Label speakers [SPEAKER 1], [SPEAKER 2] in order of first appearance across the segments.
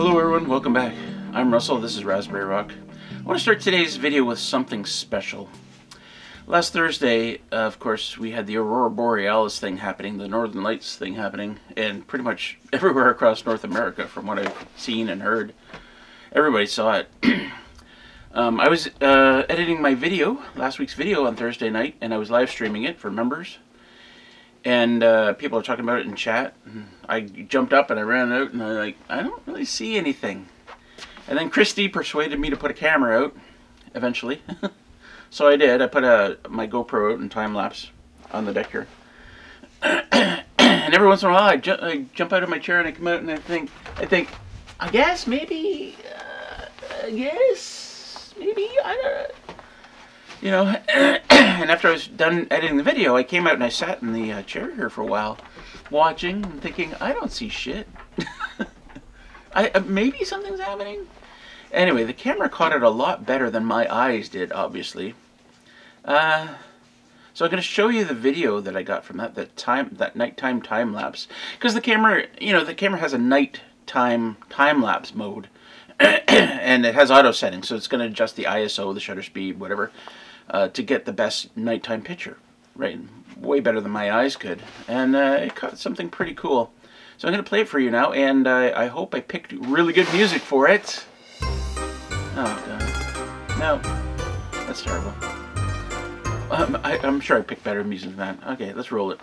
[SPEAKER 1] Hello everyone, welcome back. I'm Russell, this is Raspberry Rock. I want to start today's video with something special. Last Thursday, uh, of course, we had the Aurora Borealis thing happening, the Northern Lights thing happening, and pretty much everywhere across North America from what I've seen and heard. Everybody saw it. um, I was uh, editing my video, last week's video on Thursday night, and I was live streaming it for members and uh, people are talking about it in chat. I jumped up and I ran out and I like I don't really see anything. And then Christy persuaded me to put a camera out eventually, so I did. I put a my GoPro out in time lapse on the deck here. and every once in a while, I, ju I, jump out of my chair and I come out and I think I think I guess maybe uh, I guess you know, and after I was done editing the video, I came out and I sat in the uh, chair here for a while, watching and thinking, I don't see shit. I uh, maybe something's happening. Anyway, the camera caught it a lot better than my eyes did, obviously. Uh, so I'm going to show you the video that I got from that that time that nighttime time lapse because the camera, you know, the camera has a nighttime time time lapse mode. and it has auto settings, so it's going to adjust the ISO, the shutter speed, whatever uh, to get the best nighttime picture, right? Way better than my eyes could. And uh, it caught something pretty cool. So I'm going to play it for you now, and uh, I hope I picked really good music for it. Oh, God. No. That's terrible. Um, I, I'm sure I picked better music than that. Okay, let's roll it.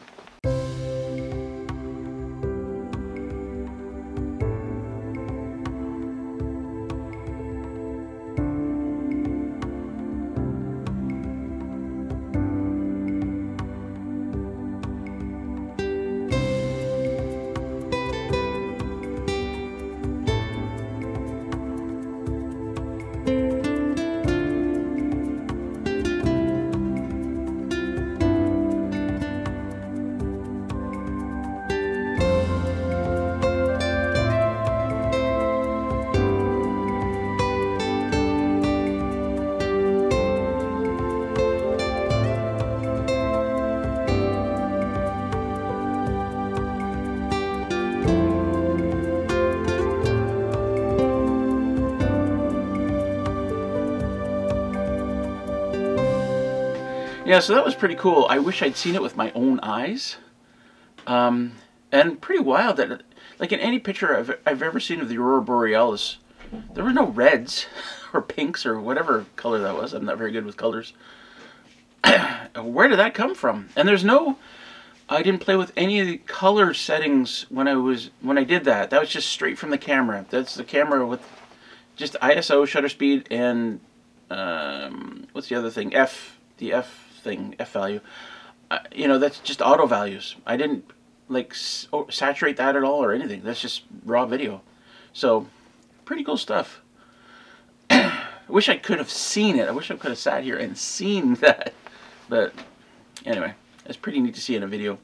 [SPEAKER 1] Yeah, so that was pretty cool. I wish I'd seen it with my own eyes. Um, and pretty wild that, like in any picture I've, I've ever seen of the Aurora Borealis, there were no reds or pinks or whatever color that was. I'm not very good with colors. Where did that come from? And there's no, I didn't play with any of the color settings when I was, when I did that. That was just straight from the camera. That's the camera with just ISO, shutter speed, and um, what's the other thing? F, the F thing, F value, you know, that's just auto values. I didn't like saturate that at all or anything. That's just raw video. So, pretty cool stuff. I wish I could have seen it. I wish I could have sat here and seen that. But anyway, it's pretty neat to see in a video.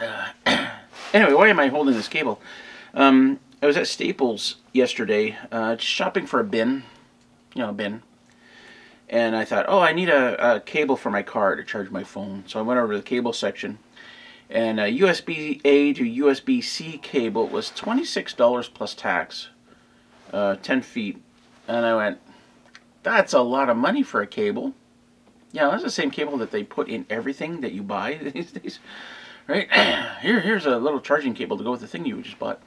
[SPEAKER 1] Uh, anyway, why am I holding this cable? Um, I was at Staples yesterday, uh, shopping for a bin, you know, a bin and I thought, oh, I need a, a, cable for my car to charge my phone. So I went over to the cable section, and a USB-A to USB-C cable was $26 plus tax, uh, 10 feet. And I went, that's a lot of money for a cable. Yeah, that's the same cable that they put in everything that you buy these days, right? Here, here's a little charging cable to go with the thing you just bought.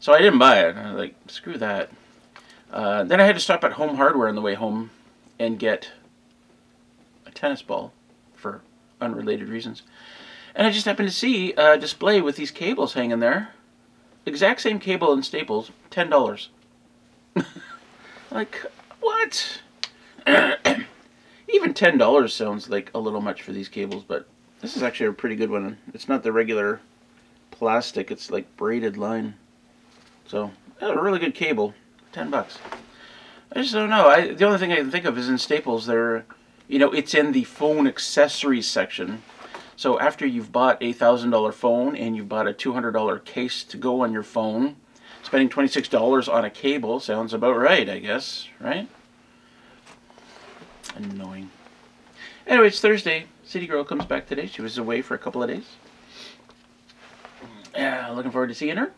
[SPEAKER 1] So I didn't buy it. I was like, screw that. Uh, then I had to stop at Home Hardware on the way home and get a tennis ball for unrelated reasons. And I just happened to see a display with these cables hanging there. Exact same cable in Staples, $10. like, what? Even $10 sounds like a little much for these cables, but this is actually a pretty good one. It's not the regular plastic, it's like braided line. So, a really good cable. 10 bucks. I just don't know. I, the only thing I can think of is in Staples. There, you know, it's in the phone accessories section. So after you've bought a thousand dollar phone and you've bought a two hundred dollar case to go on your phone, spending twenty six dollars on a cable sounds about right, I guess, right? Annoying. Anyway, it's Thursday. City Girl comes back today. She was away for a couple of days. Yeah, looking forward to seeing her.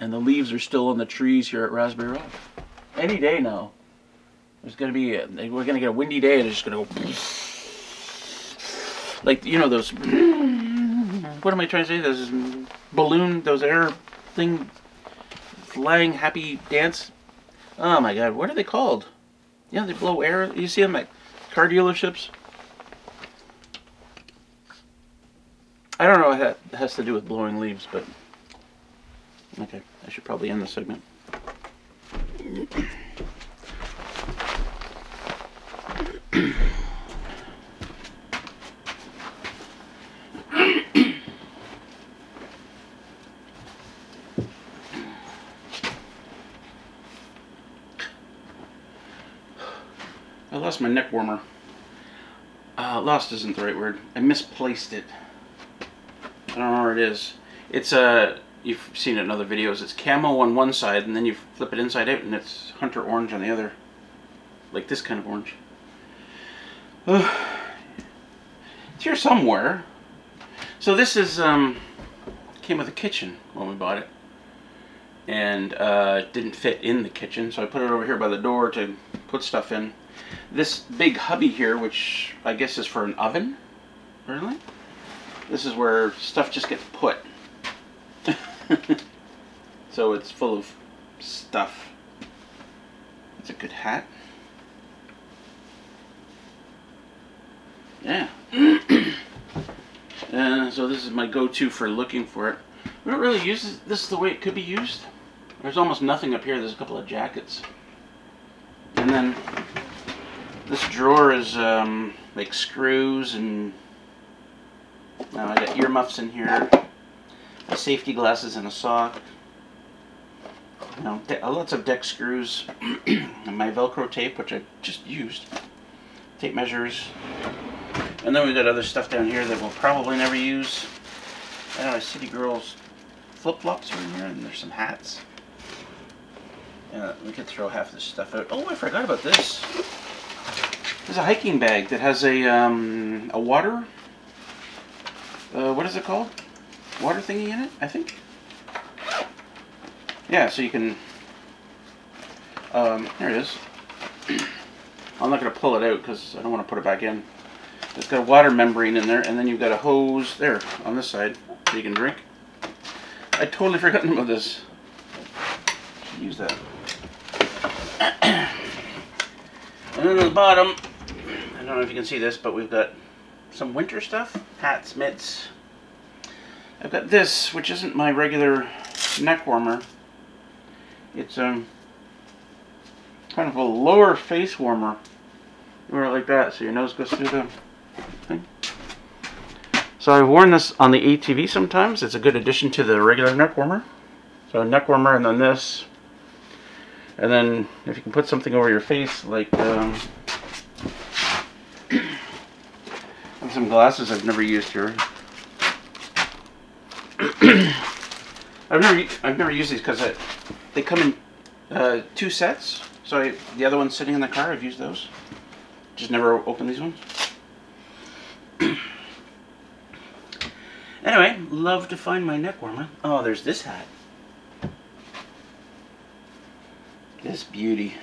[SPEAKER 1] And the leaves are still on the trees here at Raspberry Rock. Any day now. There's gonna be, a, we're gonna get a windy day and it's just gonna go. Like, you know, those. What am I trying to say? Those balloon, those air thing, flying happy dance. Oh my god, what are they called? Yeah, they blow air. You see them at car dealerships? I don't know what that has to do with blowing leaves, but okay, I should probably end the segment. I lost my neck warmer. Uh, lost isn't the right word. I misplaced it. I don't know where it is. It's a. You've seen it in other videos. It's camo on one side, and then you flip it inside out, and it's hunter orange on the other. Like this kind of orange. It's here somewhere. So this is um, came with a kitchen when we bought it, and uh, didn't fit in the kitchen. So I put it over here by the door to put stuff in. This big hubby here, which I guess is for an oven, really. This is where stuff just gets put. so it's full of stuff. It's a good hat. Yeah. and so this is my go-to for looking for it. We don't really use this the way it could be used. There's almost nothing up here. There's a couple of jackets. And then this drawer is um, like screws and now I got earmuffs in here, safety glasses and a. You know, lots of deck screws, and my Velcro tape, which I just used. Tape measures. And then we've got other stuff down here that we'll probably never use. I know, City Girls flip-flops are in here, and there's some hats. Yeah, we could throw half this stuff out. Oh, I forgot about this. There's a hiking bag that has a um, a water uh, what is it called? Water thingy in it, I think. Yeah, so you can, um, there it is. I'm not going to pull it out because I don't want to put it back in. It's got a water membrane in there, and then you've got a hose there on this side so you can drink. I totally forgotten about this. Should use that. and then at the bottom, I don't know if you can see this, but we've got some winter stuff, hats, mitts. I've got this, which isn't my regular neck warmer. It's um kind of a lower face warmer. You wear it like that, so your nose goes through the thing. So I've worn this on the ATV sometimes. It's a good addition to the regular neck warmer. So neck warmer and then this. And then if you can put something over your face like um, some glasses I've never used here. I've never I've never used these because they come in uh, two sets. So I, the other one's sitting in the car. I've used those. Just never opened these ones. anyway, love to find my neck warmer. Oh, there's this hat. This beauty.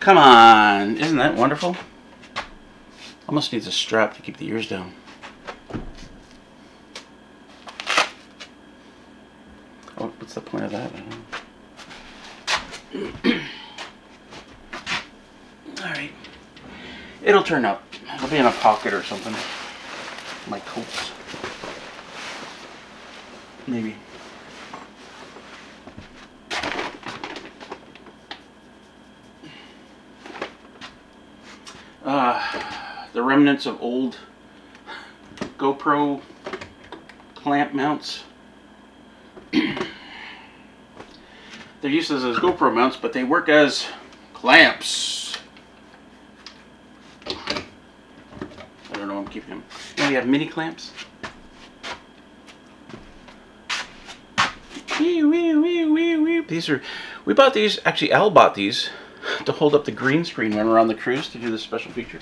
[SPEAKER 1] Come on, isn't that wonderful? Almost needs a strap to keep the ears down. Oh, what's the point of that? Alright. It'll turn up. It'll be in a pocket or something. My coats. Maybe. the remnants of old GoPro clamp mounts. They're useless as GoPro mounts, but they work as clamps. I don't know, I'm keeping them. Now we have mini clamps. Wee wee wee wee wee. These are, we bought these, actually Al bought these to hold up the green screen when we're on the cruise to do this special feature.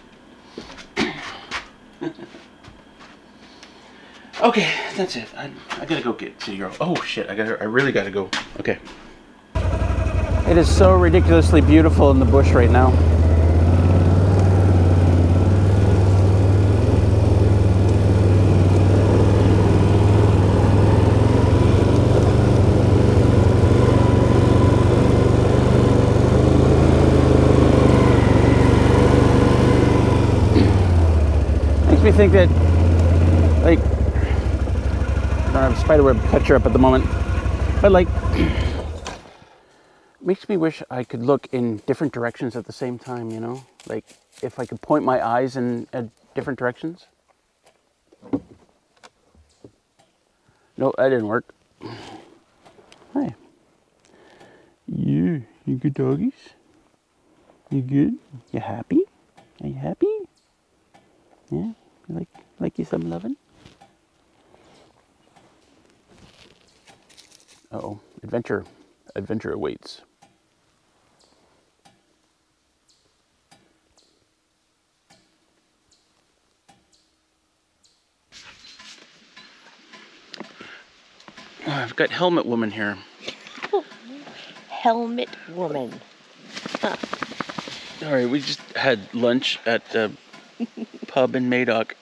[SPEAKER 1] Okay, that's it. I, I gotta go get City Girl. Oh shit, I gotta. I really gotta go. Okay. It is so ridiculously beautiful in the bush right now. Makes me think that, like, I don't spiderweb catcher up at the moment, but like, makes me wish I could look in different directions at the same time, you know? Like, if I could point my eyes in at different directions. No, that didn't work. Hi. You, you good doggies? You good? You happy? Are you happy? Yeah? You like like you some loving? Uh oh. Adventure. Adventure awaits. Oh, I've got Helmet Woman here.
[SPEAKER 2] Helmet woman.
[SPEAKER 1] All right, we just had lunch at the pub in Madoc.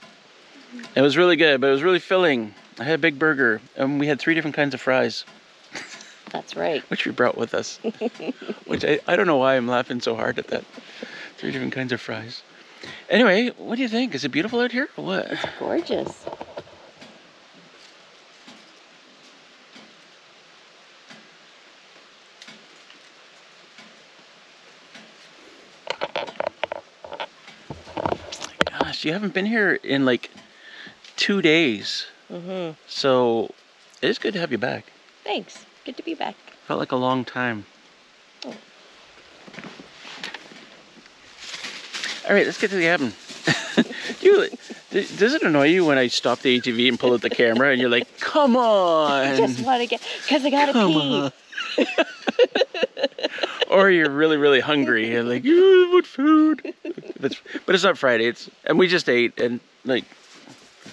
[SPEAKER 1] It was really good, but it was really filling. I had a big burger, and we had three different kinds of fries,
[SPEAKER 2] That's right.
[SPEAKER 1] which we brought with us. which I, I don't know why I'm laughing so hard at that. Three different kinds of fries. Anyway, what do you think? Is it beautiful out here or what?
[SPEAKER 2] It's gorgeous.
[SPEAKER 1] Gosh, you haven't been here in like two days.
[SPEAKER 2] Mm-hmm.
[SPEAKER 1] So it is good to have you back.
[SPEAKER 2] Thanks. Good to be back.
[SPEAKER 1] Felt like a long time.
[SPEAKER 2] Oh.
[SPEAKER 1] All right, let's get to the cabin. Do you, does it annoy you when I stop the ATV and pull out the camera and you're like, come on?
[SPEAKER 2] I just want to get, because I got to pee.
[SPEAKER 1] or you're really, really hungry and like, you want food? That's, but it's not Friday. It's and we just ate and like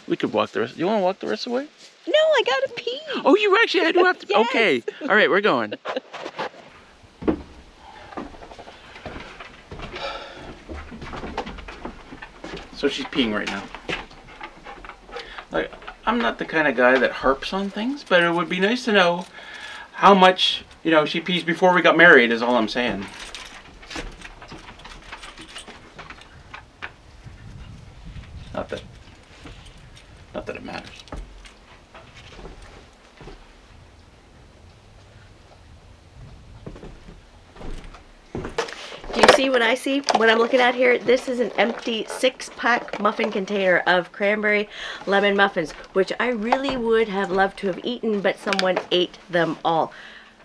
[SPEAKER 1] we could walk the rest. You want to walk the rest of the way?
[SPEAKER 2] No, I got to pee.
[SPEAKER 1] Oh, you actually had to have to.
[SPEAKER 2] Yes.
[SPEAKER 1] Okay. All right, we're going. So she's peeing right now. Like, I'm not the kind of guy that harps on things, but it would be nice to know how much, you know, she pees before we got married, is all I'm saying. Not that. Not that it matters.
[SPEAKER 2] Do you see what I'm looking at here? This is an empty six pack muffin container of cranberry lemon muffins, which I really would have loved to have eaten, but someone ate them all.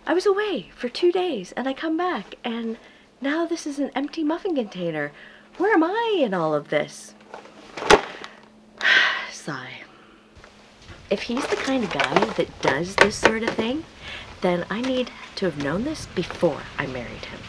[SPEAKER 2] I was away for two days and I come back and now this is an empty muffin container. Where am I in all of this? Sigh. If he's the kind of guy that does this sort of thing, then I need to have known this before I married him.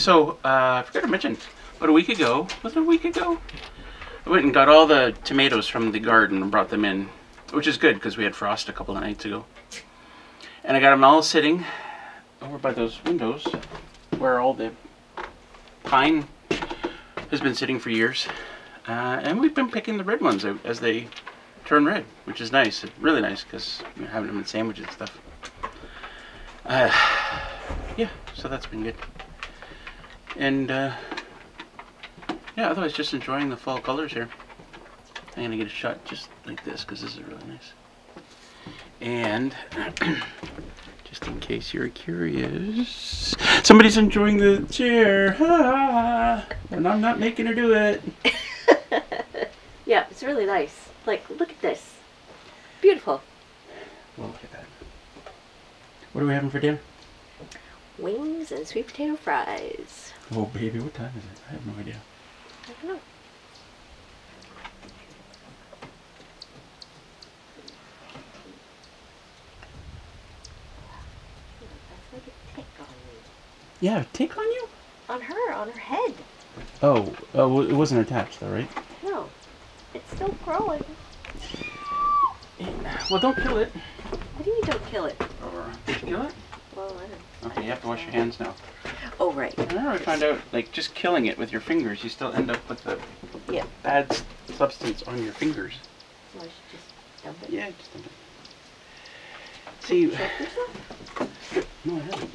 [SPEAKER 1] So uh, I forgot to mention, about a week ago, was it a week ago? I went and got all the tomatoes from the garden and brought them in, which is good because we had frost a couple of nights ago. And I got them all sitting over by those windows where all the pine has been sitting for years. Uh, and we've been picking the red ones out as they turn red, which is nice. Really nice because you know, having them in sandwiches and stuff. Uh, yeah, so that's been good. And uh, yeah, otherwise just enjoying the fall colors here. I'm gonna get a shot just like this because this is really nice. And just in case you're curious, somebody's enjoying the chair. Ah, and I'm not making her do it.
[SPEAKER 2] Yeah, it's really nice. Like, look at this. Beautiful.
[SPEAKER 1] Well, look at that. What are we having for dinner?
[SPEAKER 2] Wings and sweet potato fries.
[SPEAKER 1] Oh, baby, what time is it? I have no idea.
[SPEAKER 2] I don't know. That's like a tick on.
[SPEAKER 1] Yeah, tick on you?
[SPEAKER 2] On her, on her head.
[SPEAKER 1] Oh, oh, it wasn't attached though, right?
[SPEAKER 2] No, it's still growing.
[SPEAKER 1] Well, don't kill it.
[SPEAKER 2] What do you mean don't kill it?
[SPEAKER 1] Or kill it?
[SPEAKER 2] Well, I don't
[SPEAKER 1] Okay, you have to wash your hands now.
[SPEAKER 2] Oh, right.
[SPEAKER 1] I remember I found out, like, just killing it with your fingers, you still end up with the
[SPEAKER 2] Yeah.
[SPEAKER 1] bad substance on your fingers.
[SPEAKER 2] So I should just dump it.
[SPEAKER 1] Yeah, just a minute. See,
[SPEAKER 2] Check yourself?
[SPEAKER 1] no, I haven't.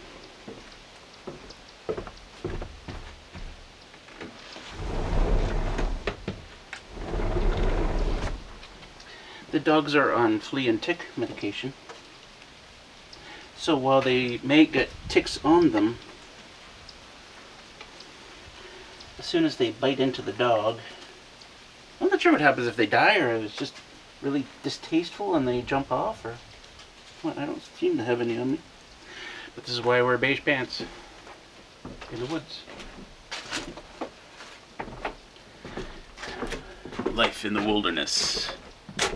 [SPEAKER 1] The dogs are on flea and tick medication. So while they may get ticks on them, as soon as they bite into the dog, I'm not sure what happens if they die or it's just really distasteful and they jump off or what. I don't seem to have any on me. But this is why I wear beige pants in the woods. Life in the wilderness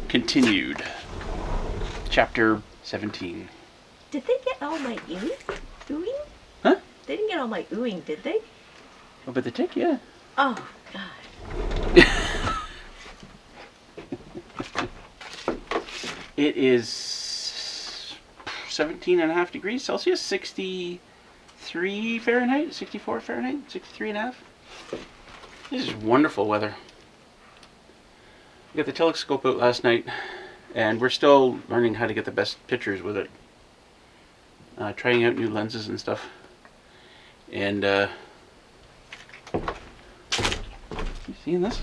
[SPEAKER 1] continued. Chapter 17.
[SPEAKER 2] Did they get all my oohing? Oohing?
[SPEAKER 1] Huh?
[SPEAKER 2] They didn't get all my oohing, did they?
[SPEAKER 1] Oh, but the tick, yeah.
[SPEAKER 2] Oh, God.
[SPEAKER 1] It is 17 and a half degrees Celsius, 63 Fahrenheit, 64 Fahrenheit, 63 and a half. This is wonderful weather. We got the telescope out last night, and we're still learning how to get the best pictures with it. Uh, trying out new lenses and stuff. And, uh, you seeing this?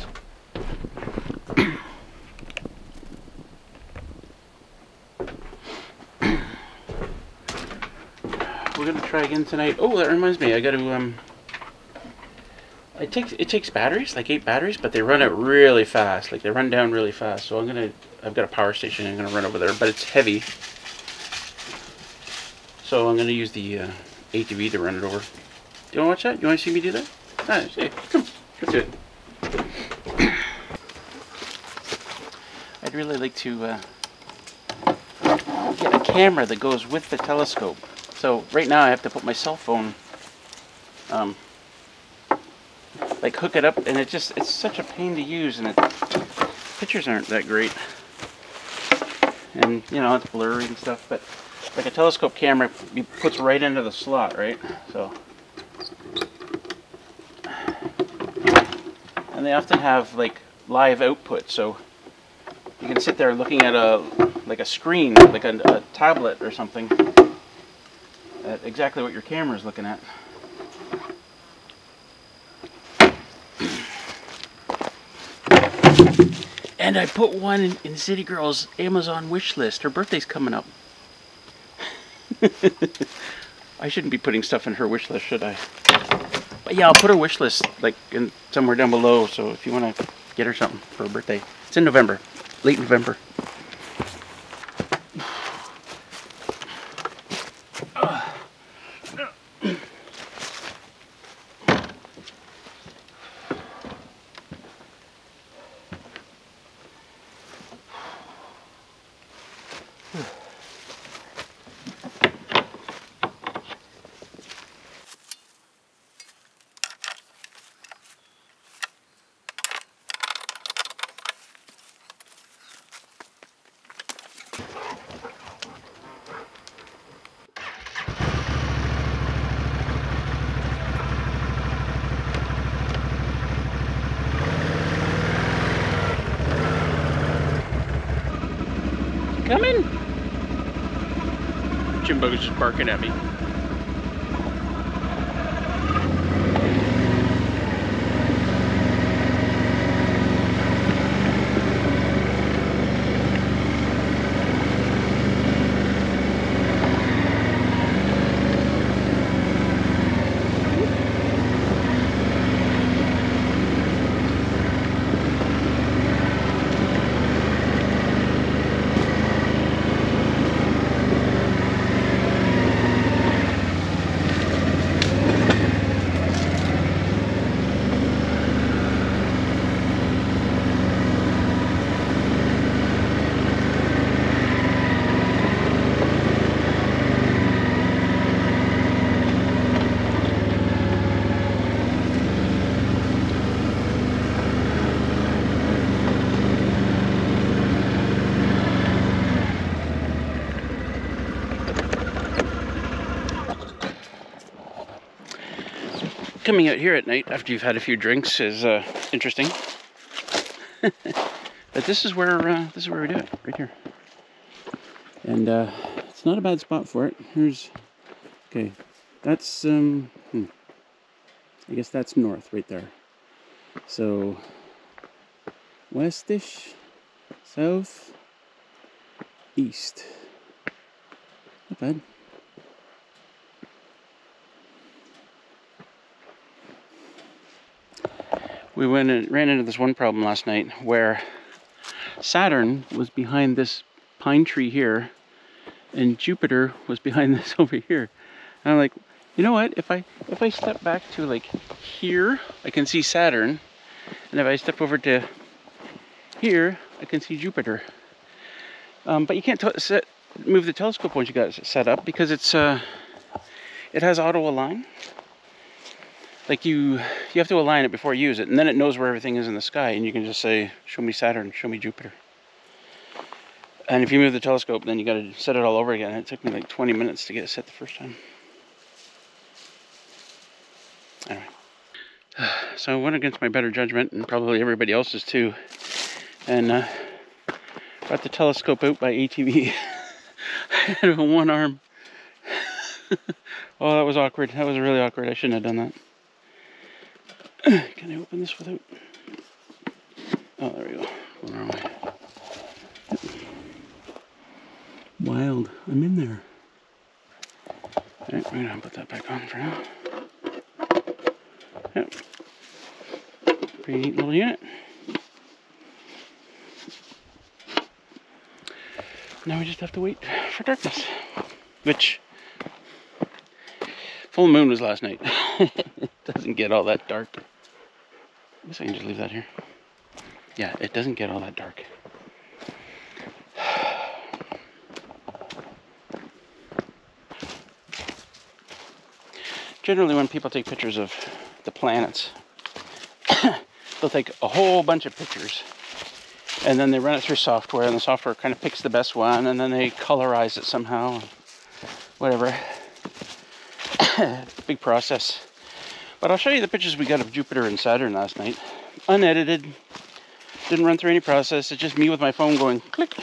[SPEAKER 1] We're gonna try again tonight. Oh, that reminds me, I gotta um. It takes it takes batteries, like eight batteries, but they run out really fast. Like they run down really fast. So I'm gonna I've got a power station. I'm gonna run over there, but it's heavy. So I'm gonna use the uh, ATV to run it over. Do you wanna watch that? Do you wanna see me do that? Ah, hey, come, let's do it. I'd really like to uh, get a camera that goes with the telescope. So right now I have to put my cell phone, um, like hook it up, and it just it's such a pain to use, and it pictures aren't that great, and you know it's blurry and stuff. But like a telescope camera, puts right into the slot, right? So, and they often have like live output, so you can sit there looking at a like a screen, like a, a tablet or something, at exactly what your camera is looking at. And I put one in City Girl's Amazon wish list. Her birthday's coming up. I shouldn't be putting stuff in her wish list, should I? But yeah, I'll put her wish list like in somewhere down below. So if you want to get her something for her birthday, it's in November, late November. Jimbo's just barking at me. Coming out here at night after you've had a few drinks is uh, interesting. but this is where uh, this is where we do it, right here. And uh, it's not a bad spot for it. Here's okay. That's um. Hmm. I guess that's north right there. So westish, south, east. Not bad. We went and ran into this one problem last night where Saturn was behind this pine tree here and Jupiter was behind this over here. And I'm like, you know what? If I if I step back to like here, I can see Saturn. And if I step over to here, I can see Jupiter. Um, but you can't set, move the telescope once you got it set up because it's uh, it has auto align like you you have to align it before you use it and then it knows where everything is in the sky and you can just say show me Saturn show me Jupiter. And if you move the telescope then you got to set it all over again. It took me like 20 minutes to get it set the first time. Anyway. So I went against my better judgment and probably everybody else's too. And uh, got the telescope out by ATV one arm. Oh that was awkward. That was really awkward. I shouldn't have done that Can I open this without? Oh, there we go. Where am I? Wild. I'm in there. Alright, we're gonna put that back on for now. Yep. Pretty neat little unit. Now we just have to wait for darkness. Which full moon was last night. it doesn't get all that dark. I guess I can just leave that here. Yeah, it doesn't get all that dark. Generally, when people take pictures of the planets, they'll take a whole bunch of pictures and then they run it through software, and the software kind of picks the best one, and then they colorize it somehow, whatever. Big process. But I'll show you the pictures we got of Jupiter and Saturn last night. Unedited. Didn't run through any process. It's just me with my phone going click.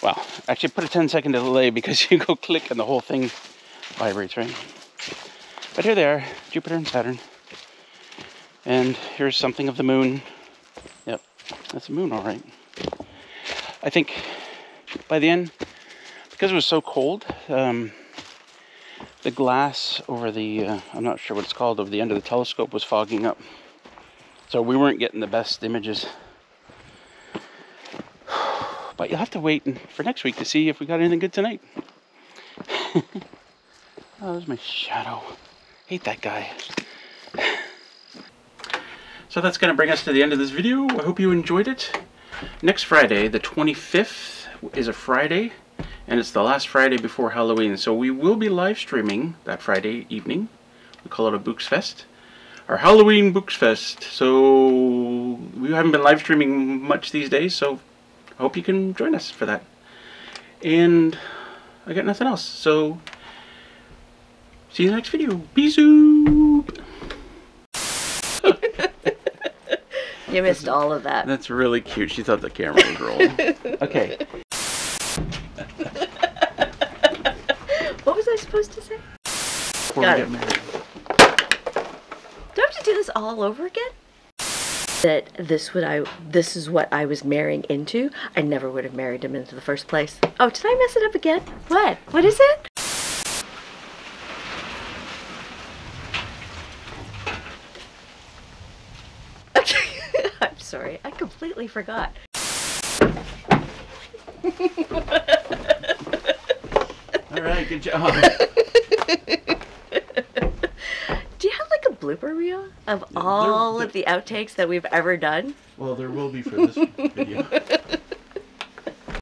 [SPEAKER 1] Well, actually put a 10 second delay because you go click and the whole thing vibrates, right? But here they are, Jupiter and Saturn. And here's something of the moon. Yep, that's the moon, all right. I think by the end, because it was so cold, um, the glass over the, uh, I'm not sure what it's called, over the end of the telescope was fogging up. So we weren't getting the best images. But you'll have to wait for next week to see if we got anything good tonight. oh, there's my shadow. Hate that guy. So that's going to bring us to the end of this video. I hope you enjoyed it. Next Friday, the 25th, is a Friday and it's the last Friday before Halloween. So we will be live streaming that Friday evening. We call it a Booxefest. Our Halloween Booxefest. So we haven't been live streaming much these days, so I hope you can join us for that. And I got nothing else. So see you in the next video. Peace out.
[SPEAKER 2] You missed all of that.
[SPEAKER 1] That's really cute. She thought the camera was rolling. okay.
[SPEAKER 2] supposed to say?
[SPEAKER 1] Before
[SPEAKER 2] Got
[SPEAKER 1] we
[SPEAKER 2] it.
[SPEAKER 1] get married.
[SPEAKER 2] Do I have to do this all over again? That this would I this is what I was marrying into. I never would have married him into the first place. Oh, did I mess it up again? What? What is it? I'm sorry. I completely forgot.
[SPEAKER 1] All right, good job.
[SPEAKER 2] Do you have like a blooper reel of all
[SPEAKER 1] there-
[SPEAKER 2] of the outtakes that we've ever done?
[SPEAKER 1] well, there will be for this video.